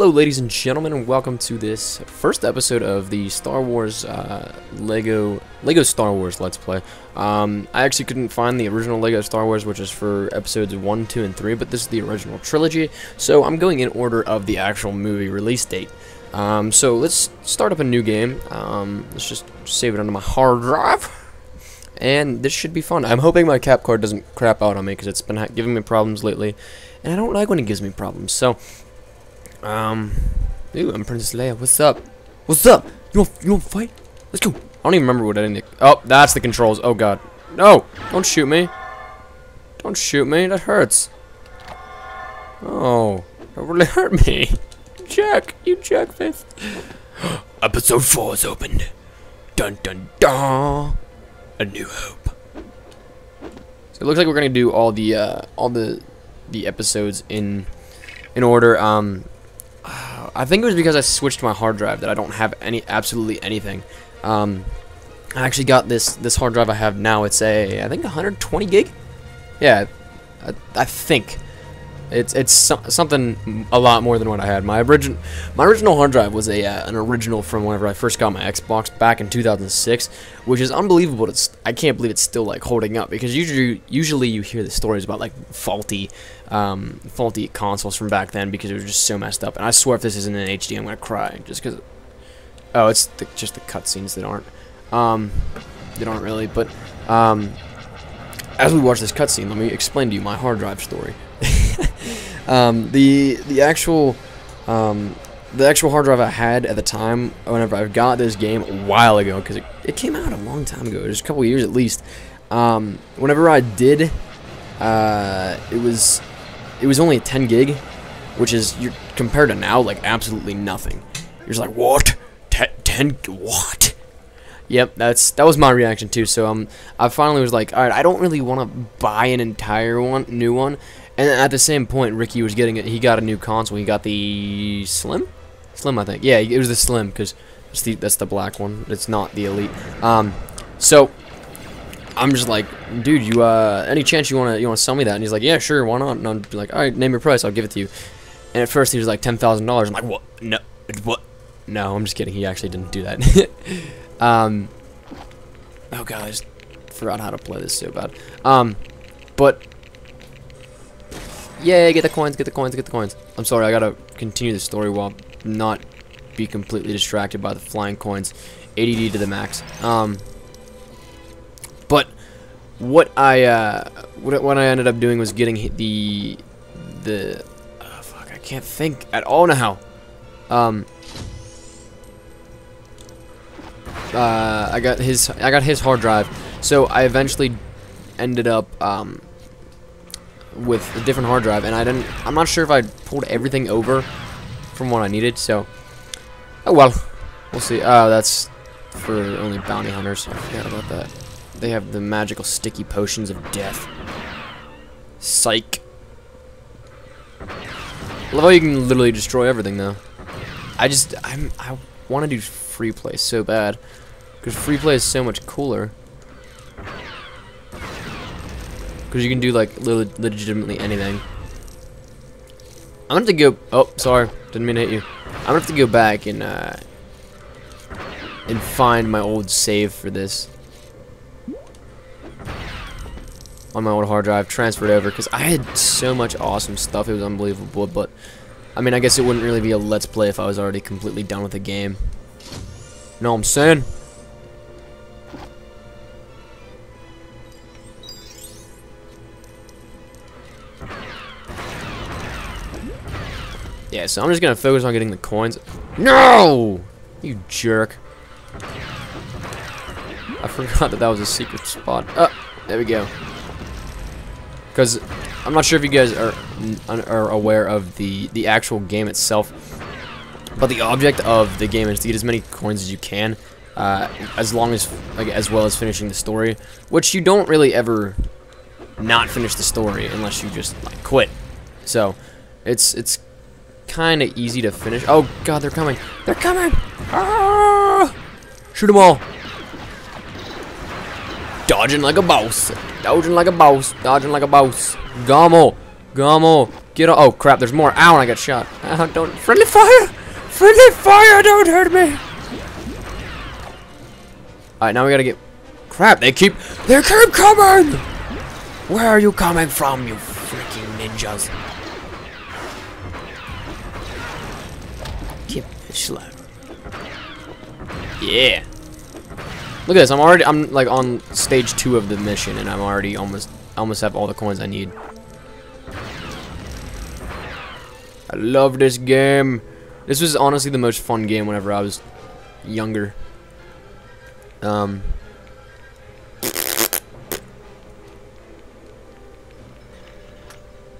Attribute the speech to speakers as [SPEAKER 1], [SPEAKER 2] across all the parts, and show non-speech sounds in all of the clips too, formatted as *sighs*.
[SPEAKER 1] Hello, ladies and gentlemen, and welcome to this first episode of the Star Wars uh, Lego Lego Star Wars Let's Play. Um, I actually couldn't find the original Lego Star Wars, which is for episodes one, two, and three, but this is the original trilogy. So I'm going in order of the actual movie release date. Um, so let's start up a new game. Um, let's just save it onto my hard drive. And this should be fun. I'm hoping my cap card doesn't crap out on me because it's been giving me problems lately. And I don't like when it gives me problems. So, um, ooh, I'm Princess Leia. What's up? What's up? You want you want fight? Let's go. I don't even remember what I did. Oh, that's the controls. Oh God, no! Don't shoot me. Don't shoot me. That hurts. Oh, that really *laughs* hurt me. Jack, you jack face. *gasps* Episode four is opened. Dun dun dun. A New Hope. So it looks like we're gonna do all the uh, all the the episodes in in order. Um, I think it was because I switched my hard drive that I don't have any absolutely anything. Um, I actually got this this hard drive I have now. It's a I think 120 gig. Yeah, I, I think it's it's so, something a lot more than what I had. My origin my original hard drive was a uh, an original from whenever I first got my Xbox back in 2006, which is unbelievable. It's I can't believe it's still like holding up because usually usually you hear the stories about like faulty um, faulty consoles from back then because it was just so messed up. And I swear if this isn't in HD, I'm gonna cry just because. Oh, it's the, just the cutscenes that aren't um, that aren't really. But um, as we watch this cutscene, let me explain to you my hard drive story. *laughs* um, the the actual um, the actual hard drive I had at the time, whenever I got this game a while ago, because it, it came out a long time ago, just a couple years at least. Um, whenever I did, uh, it was it was only a 10 gig, which is you're, compared to now like absolutely nothing. You're just like what? 10, 10 what? Yep, that's that was my reaction too. So um, I finally was like, all right, I don't really want to buy an entire one, new one. And at the same point, Ricky was getting it. He got a new console. He got the Slim, Slim, I think. Yeah, it was the Slim because that's the that's the black one. It's not the Elite. Um, so I'm just like, dude, you uh, any chance you wanna you wanna sell me that? And he's like, yeah, sure, why not? And I'm like, all right, name your price, I'll give it to you. And at first he was like ten thousand dollars. I'm like, what? No, what? No, I'm just kidding. He actually didn't do that. *laughs* um, oh god, I just forgot how to play this so bad. Um, but yeah, get the coins, get the coins, get the coins. I'm sorry, I gotta continue the story while not be completely distracted by the flying coins. ADD to the max. Um, but what I uh, what, what I ended up doing was getting the the oh, fuck I can't think at all now. Um, uh, I got his I got his hard drive, so I eventually ended up um, with a different hard drive, and I didn't. I'm not sure if I pulled everything over from what I needed. So, oh well, we'll see. Oh, that's for only bounty hunters. I forgot about that. They have the magical sticky potions of death. Psych. Love how you can literally destroy everything though. I just I'm I want to do free play so bad because free play is so much cooler. Because you can do like legitimately anything. I'm gonna have to go. Oh, sorry, didn't mean to hit you. I'm gonna have to go back and uh, and find my old save for this on my old hard drive, transferred over because I had so much awesome stuff. It was unbelievable, but I mean, I guess it wouldn't really be a let's play if I was already completely done with the game. You know what I'm saying? Yeah, so I'm just gonna focus on getting the coins. No! You jerk. I forgot that that was a secret spot. Oh, there we go. Because I'm not sure if you guys are are aware of the the actual game itself, but the object of the game is to get as many coins as you can, uh, as long as like as well as finishing the story, which you don't really ever not finish the story unless you just like quit. So it's it's kind of easy to finish. Oh god, they're coming! They're coming! Ah! Shoot them all! Dodging like a boss. Dodging like a boss. Dodging like a boss. Gamo. Gamo. Get on. Oh crap! There's more. Ow! And I got shot. Ow! *laughs* Don't. Friendly fire! Friendly fire! Don't hurt me. All right, now we gotta get. Crap! They keep. They keep coming. Where are you coming from, you freaking ninjas? Slow. Yeah. Look at this. I'm already. I'm like on stage two of the mission, and I'm already almost. almost have all the coins I need. I love this game. This was honestly the most fun game whenever I was younger. Um.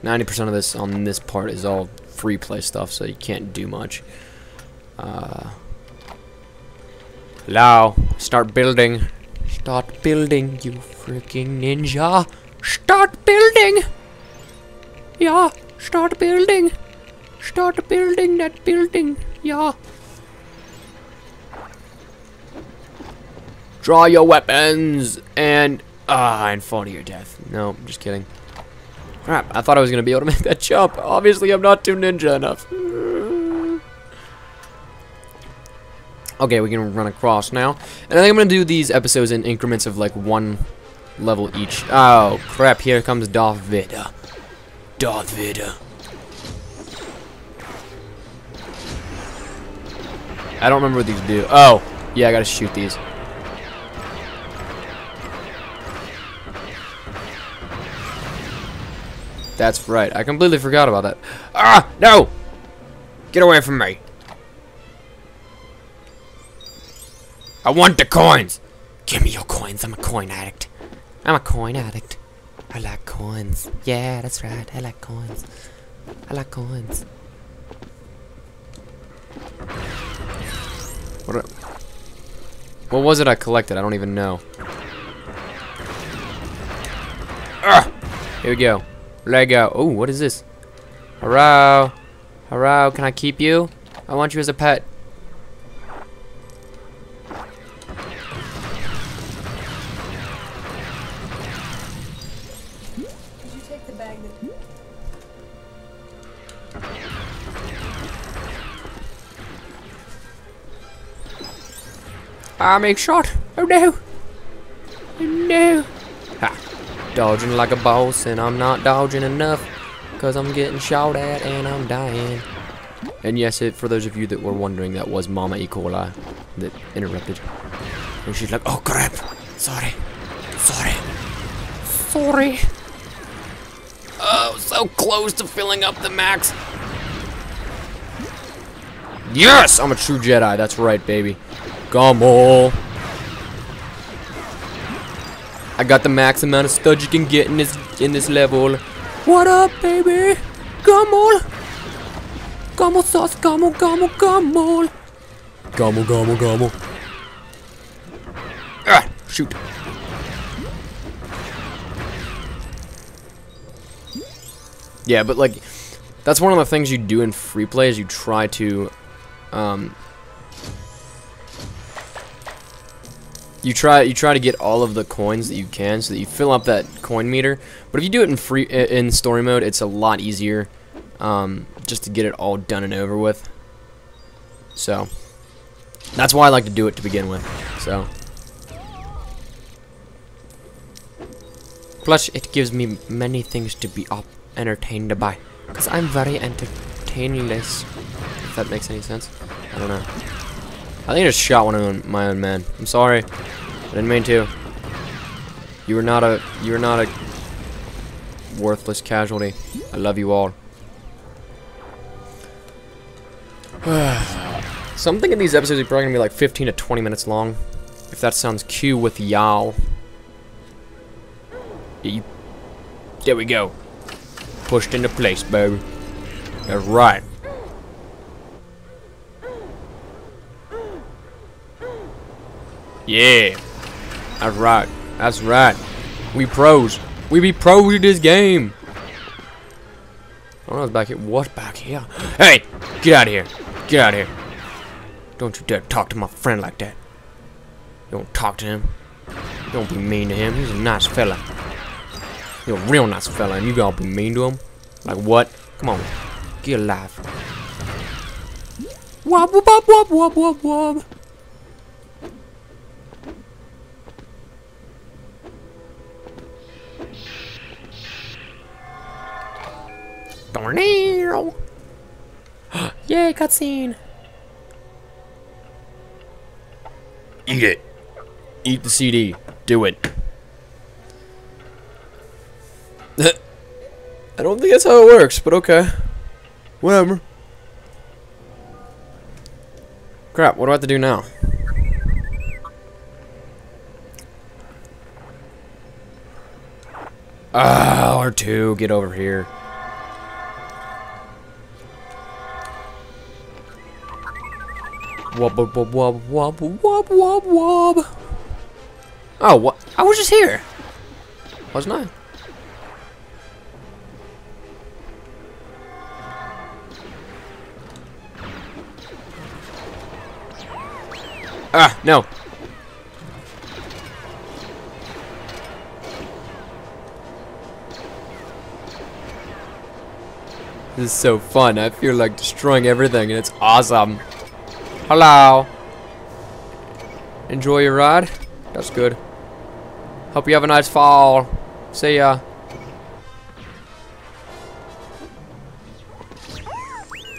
[SPEAKER 1] Ninety percent of this on this part is all free play stuff, so you can't do much. Uh, hello, start building. Start building, you freaking ninja. Start building. Yeah, start building. Start building that building. Yeah. Draw your weapons and ah, and fall to your death. No, I'm just kidding. Crap, I thought I was gonna be able to *laughs* make that jump. Obviously, I'm not too ninja enough. Okay, we can run across now. And I think I'm gonna do these episodes in increments of like one level each. Oh, crap, here comes Darth Vader. Darth Vader. I don't remember what these do. Oh, yeah, I gotta shoot these. That's right. I completely forgot about that. Ah, no! Get away from me. I want the coins. Give me your coins. I'm a coin addict. I'm a coin addict. I like coins. Yeah, that's right. I like coins. I like coins. What, what was it I collected? I don't even know. Ah! Here we go. Lego. Oh, what is this? Hello? Hello, can I keep you? I want you as a pet. I'm being shot. Oh no. Oh no. Ha. Dodging like a boss and I'm not dodging enough. Cause I'm getting shot at and I'm dying. And yes, it, for those of you that were wondering, that was Mama E. coli that interrupted. And she's like, oh crap. Sorry. Sorry. Sorry. Oh, so close to filling up the max. Yes! I'm a true Jedi. That's right, baby. Gummel. I got the max amount of studs you can get in this in this level. What up, baby? Gummel. Gummel sauce, Come on, come on, come on. Come on, come on, come on. Ah, shoot. Yeah, but like, that's one of the things you do in free play is you try to, um, you try you try to get all of the coins that you can so that you fill up that coin meter but if you do it in free in story mode it's a lot easier um, just to get it all done and over with. So that's why I like to do it to begin with so. Plus it gives me many things to be up entertained by because I'm very entertainless if that makes any sense. I don't know I think I just shot one of my own men. I'm sorry. I didn't mean to. You were not a you were not a worthless casualty. I love you all. *sighs* so I'm thinking these episodes are probably gonna be like 15 to 20 minutes long. If that sounds cue with y'all. There we go. Pushed into place, baby. That's right. Yeah. That's right. That's right. We pros. We be pros in this game. Oh, I was back here. What back here? Hey! Get out of here. Get out of here. Don't you dare talk to my friend like that. Don't talk to him. Don't be mean to him. He's a nice fella. You're a real nice fella, and you gotta be mean to him? Like what? Come on. Get alive. Wob. Tornado. *gasps* Yay, cutscene. Eat it. Eat the CD. Do it. *laughs* I don't think that's how it works, but okay. Whatever. Crap, what do I have to do now? Ah, R2, get over here. Wub wub wub wub wub wub wub wub. Oh, what? I was just here. Wasn't I? Ah, no. This is so fun. I feel like destroying everything and it's awesome. Hello. Enjoy your ride? That's good. Hope you have a nice fall. See ya.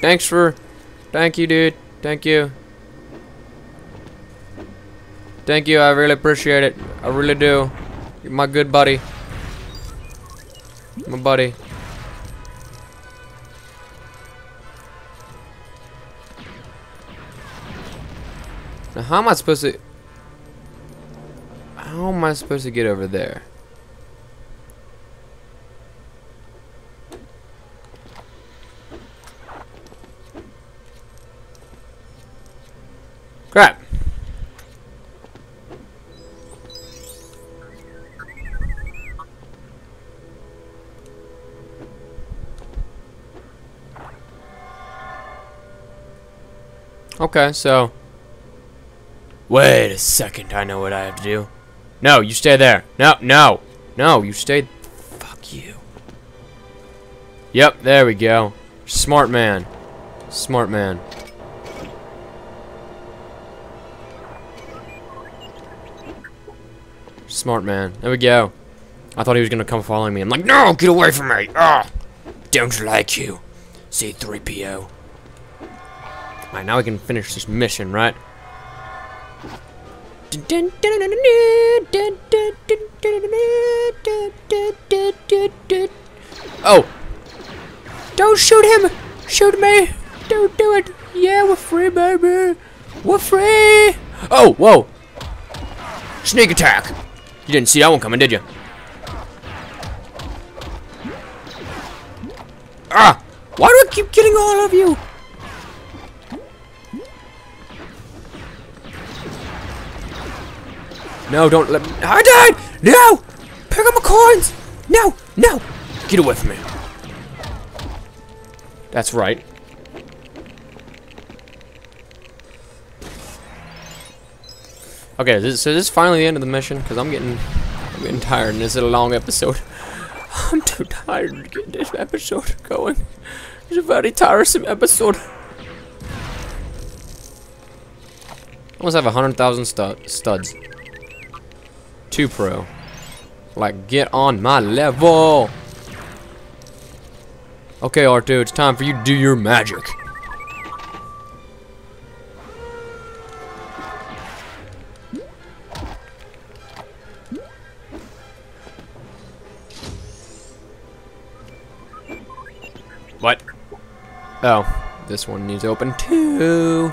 [SPEAKER 1] Thanks for... Thank you, dude. Thank you. Thank you, I really appreciate it. I really do. You're my good buddy. My buddy. Now how am I supposed to... How am I supposed to get over there? Crap. Okay, so... Wait a second, I know what I have to do. No, you stay there. No, no. No, you stay... Fuck you. Yep, there we go. Smart man. Smart man. Smart man. There we go. I thought he was gonna come following me. I'm like, no, get away from me. Ah, don't like you. C3PO. Alright, now we can finish this mission, right? Oh! Don't shoot him! Shoot me! Don't do it! Yeah, we're free, baby! We're free! Oh, whoa! Sneak attack! You didn't see that one coming, did you? Ah! Why do I keep killing all of you? No, don't let me. I died! No! Pick up my coins! No! No! Get away from me. That's right. Okay, this, so this is finally the end of the mission because I'm getting, I'm getting tired and this is a long episode. *laughs* I'm too tired to get this episode going. It's a very tiresome episode. I almost have a hundred thousand stu studs. Two pro. Like, get on my level. Okay, R2, it's time for you to do your magic. What? Oh, this one needs open too.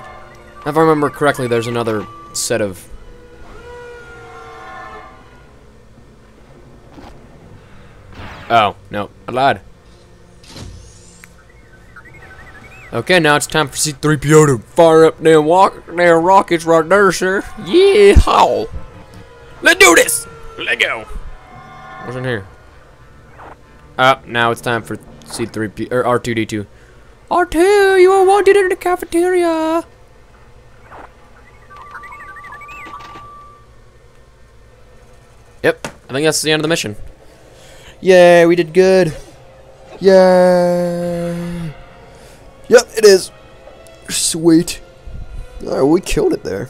[SPEAKER 1] If I remember correctly, there's another set of Oh, no, I lied. Okay, now it's time for C-3PO to fire up them, walk, them rockets right there, sir. Yeah? Let's do this! Let go. What's in here? Up, uh, now it's time for C-3P, or R2-D2. R2, you are wanted in the cafeteria! Yep, I think that's the end of the mission. Yay, we did good. Yay! Yep, it is. Sweet. Alright, we killed it there.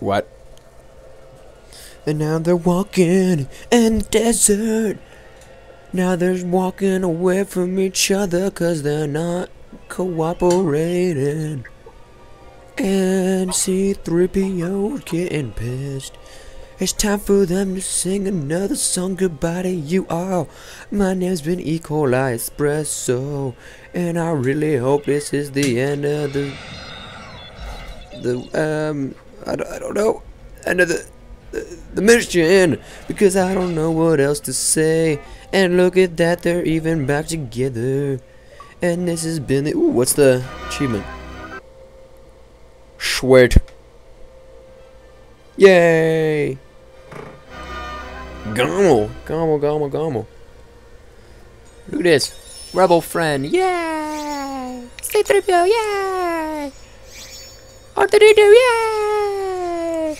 [SPEAKER 1] What? And now they're walking in the desert. Now they're walking away from each other cause they're not cooperating. And C3PO getting pissed. It's time for them to sing another song goodbye to you all. My name's been E. coli Espresso. And I really hope this is the end of the. The, um. I don't, I don't know. End of the. The, the mission. Because I don't know what else to say. And look at that, they're even back together. And this has been the. Ooh, what's the achievement? Schwert. Yay! Gomel, gomel, gomel, gomel. Look at this. Rebel friend. Yay! C3PO, yay! R2D2, yay!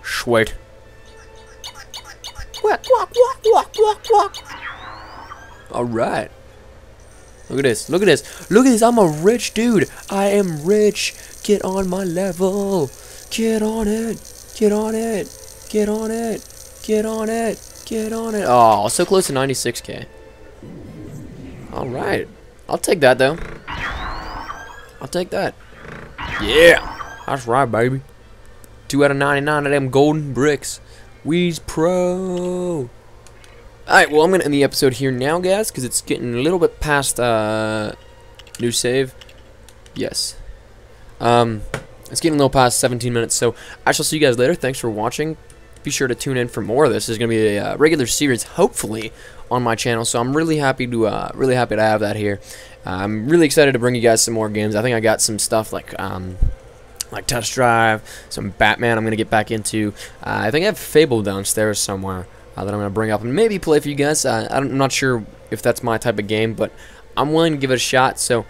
[SPEAKER 1] Schwert. Quack, quack, quack, quack, quack, quack. Alright. Look at this. Look at this. Look at this. I'm a rich dude. I am rich. Get on my level. Get on it. Get on it. Get on it. Get on it. Get on it. Oh, so close to 96k. Alright. I'll take that, though. I'll take that. Yeah. That's right, baby. 2 out of 99 of them golden bricks. We's pro. Alright, well, I'm going to end the episode here now, guys, because it's getting a little bit past, uh, new save. Yes. Um, it's getting a little past 17 minutes, so I shall see you guys later. Thanks for watching. Be sure to tune in for more of this. Is going to be a uh, regular series, hopefully, on my channel, so I'm really happy to, uh, really happy to have that here. Uh, I'm really excited to bring you guys some more games. I think I got some stuff like, um, like Test Drive, some Batman I'm going to get back into. Uh, I think I have Fable downstairs somewhere uh, that I'm going to bring up and maybe play for you guys. Uh, I'm not sure if that's my type of game, but I'm willing to give it a shot. So,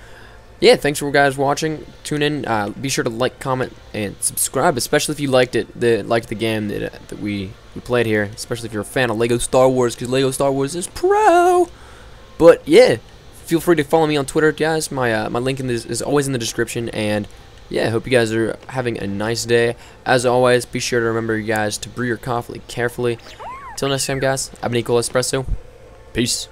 [SPEAKER 1] yeah, thanks for guys watching. Tune in. Uh, be sure to like, comment, and subscribe, especially if you liked it, the, liked the game that, uh, that we, we played here, especially if you're a fan of LEGO Star Wars, because LEGO Star Wars is pro. But, yeah, feel free to follow me on Twitter, guys. My, uh, my link in this is always in the description, and yeah, I hope you guys are having a nice day. As always, be sure to remember, you guys, to brew your coffee carefully. Till next time, guys, I've been E. coli Espresso. Peace.